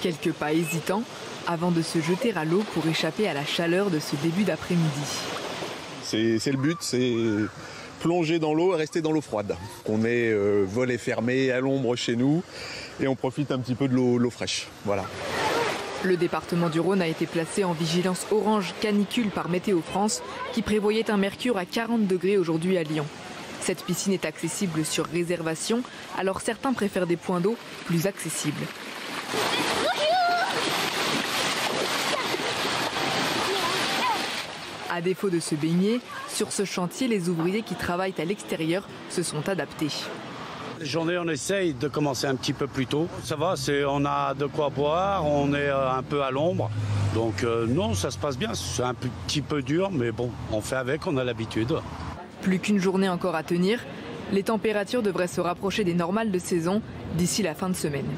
Quelques pas hésitants avant de se jeter à l'eau pour échapper à la chaleur de ce début d'après-midi. C'est le but, c'est plonger dans l'eau et rester dans l'eau froide. On est euh, volet fermé à l'ombre chez nous et on profite un petit peu de l'eau fraîche. Voilà. Le département du Rhône a été placé en vigilance orange canicule par Météo France qui prévoyait un mercure à 40 degrés aujourd'hui à Lyon. Cette piscine est accessible sur réservation, alors certains préfèrent des points d'eau plus accessibles. À défaut de se baigner, sur ce chantier, les ouvriers qui travaillent à l'extérieur se sont adaptés. Les journées, on essaye de commencer un petit peu plus tôt. Ça va, on a de quoi boire, on est euh, un peu à l'ombre. Donc euh, non, ça se passe bien. C'est un petit peu dur, mais bon, on fait avec, on a l'habitude. Plus qu'une journée encore à tenir, les températures devraient se rapprocher des normales de saison d'ici la fin de semaine.